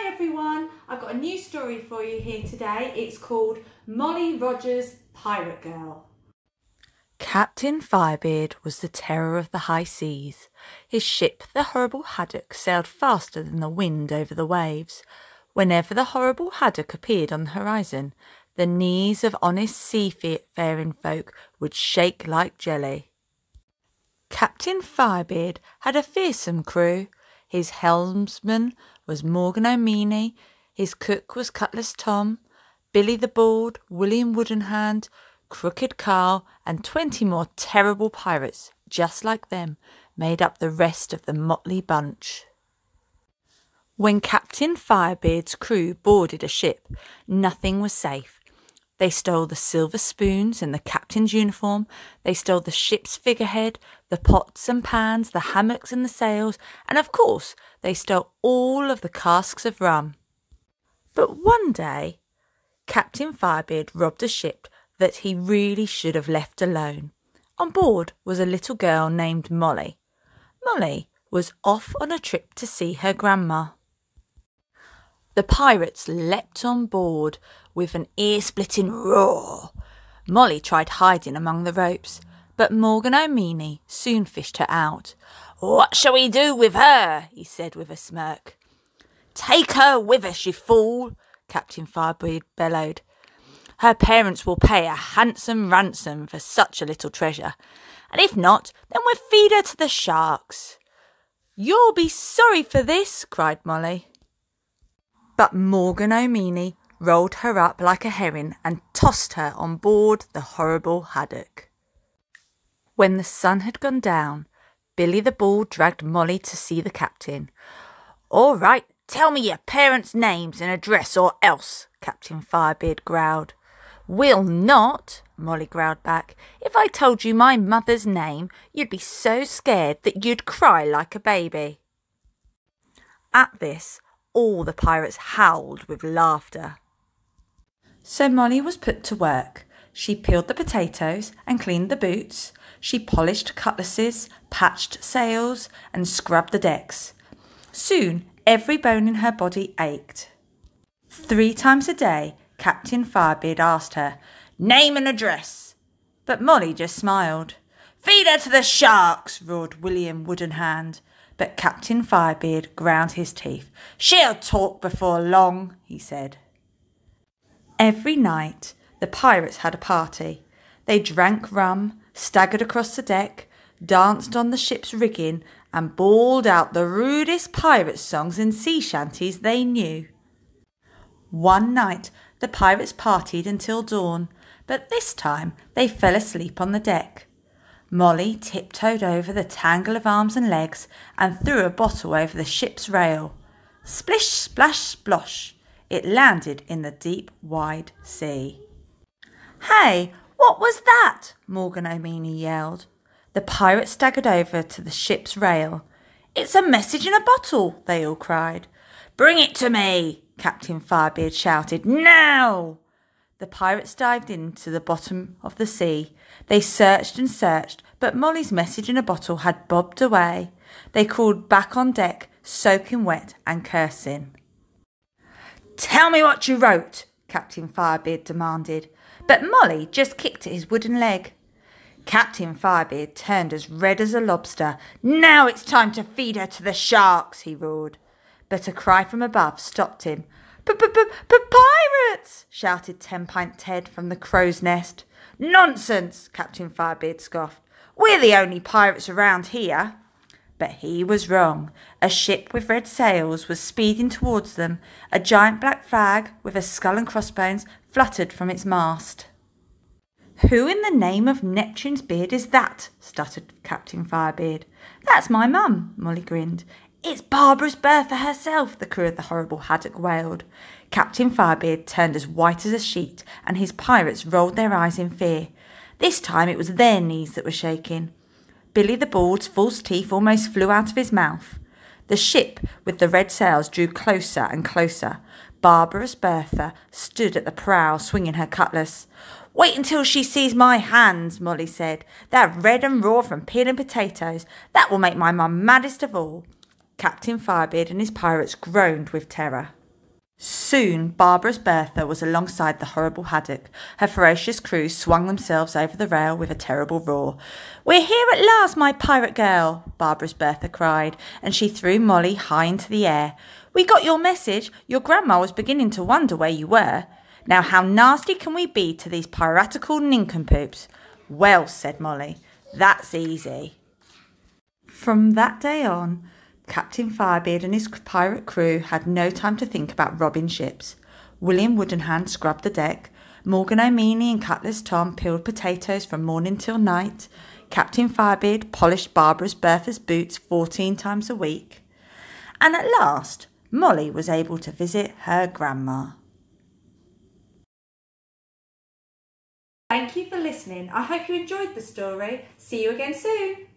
Hi everyone, I've got a new story for you here today. It's called Molly Rogers Pirate Girl. Captain Firebeard was the terror of the high seas. His ship, the Horrible Haddock, sailed faster than the wind over the waves. Whenever the Horrible Haddock appeared on the horizon, the knees of honest seafaring folk would shake like jelly. Captain Firebeard had a fearsome crew. His helmsman was Morgan O'Meany, his cook was Cutlass Tom, Billy the Bald, William Woodenhand, Crooked Carl, and twenty more terrible pirates, just like them, made up the rest of the motley bunch. When Captain Firebeard's crew boarded a ship, nothing was safe. They stole the silver spoons and the captain's uniform. They stole the ship's figurehead, the pots and pans, the hammocks and the sails, and of course, they stole all of the casks of rum. But one day, Captain Firebeard robbed a ship that he really should have left alone. On board was a little girl named Molly. Molly was off on a trip to see her grandma. The pirates leapt on board with an ear splitting roar. Molly tried hiding among the ropes, but Morgan O'Meany soon fished her out. What shall we do with her? he said with a smirk. Take her with us, you fool, Captain Firebeard bellowed. Her parents will pay a handsome ransom for such a little treasure, and if not, then we'll feed her to the sharks. You'll be sorry for this, cried Molly. But Morgan O'Meany rolled her up like a herring and tossed her on board the horrible haddock. When the sun had gone down, Billy the Bull dragged Molly to see the captain. All right, tell me your parents' names and address or else, Captain Firebeard growled. Will not, Molly growled back. If I told you my mother's name, you'd be so scared that you'd cry like a baby. At this, all the pirates howled with laughter. So Molly was put to work. She peeled the potatoes and cleaned the boots. She polished cutlasses, patched sails, and scrubbed the decks. Soon every bone in her body ached. Three times a day, Captain Firebeard asked her, Name and address. But Molly just smiled. Feed her to the sharks, roared William Woodenhand. But Captain Firebeard ground his teeth. She'll talk before long, he said. Every night, the pirates had a party. They drank rum, staggered across the deck, danced on the ship's rigging, and bawled out the rudest pirate songs and sea shanties they knew. One night, the pirates partied until dawn, but this time they fell asleep on the deck. Molly tiptoed over the tangle of arms and legs and threw a bottle over the ship's rail. Splish, splash, splosh! It landed in the deep, wide sea. Hey, what was that? Morgan O'Meany yelled. The pirate staggered over to the ship's rail. It's a message in a bottle, they all cried. Bring it to me, Captain Firebeard shouted. Now! The pirates dived into the bottom of the sea. They searched and searched, but Molly's message in a bottle had bobbed away. They crawled back on deck, soaking wet and cursing. Tell me what you wrote, Captain Firebeard demanded, but Molly just kicked at his wooden leg. Captain Firebeard turned as red as a lobster. Now it's time to feed her to the sharks, he roared. But a cry from above stopped him. Pirates! shouted Ten Pint Ted from the crow's nest. Nonsense, Captain Firebeard scoffed. We're the only pirates around here. But he was wrong. A ship with red sails was speeding towards them. A giant black flag with a skull and crossbones fluttered from its mast. Who in the name of Neptune's beard is that? stuttered Captain Firebeard. That's my mum, Molly grinned. It's Barbarous Bertha herself, the crew of the horrible haddock wailed. Captain Firebeard turned as white as a sheet, and his pirates rolled their eyes in fear. This time it was their knees that were shaking. Billy the Bald's false teeth almost flew out of his mouth. The ship with the red sails drew closer and closer. Barbarous Bertha stood at the prow, swinging her cutlass. Wait until she sees my hands, Molly said. They're red and raw from peeling potatoes. That will make my mum maddest of all. Captain Firebeard and his pirates groaned with terror. Soon, Barbarous Bertha was alongside the horrible haddock. Her ferocious crew swung themselves over the rail with a terrible roar. We're here at last, my pirate girl, Barbarous Bertha cried, and she threw Molly high into the air. We got your message. Your grandma was beginning to wonder where you were. Now, how nasty can we be to these piratical nincompoops? Well, said Molly, that's easy. From that day on, Captain Firebeard and his pirate crew had no time to think about robbing ships. William Woodenhand scrubbed the deck. Morgan O'Meany and Cutlass Tom peeled potatoes from morning till night. Captain Firebeard polished Barbarous Bertha's boots fourteen times a week. And at last, Molly was able to visit her grandma. Thank you for listening. I hope you enjoyed the story. See you again soon.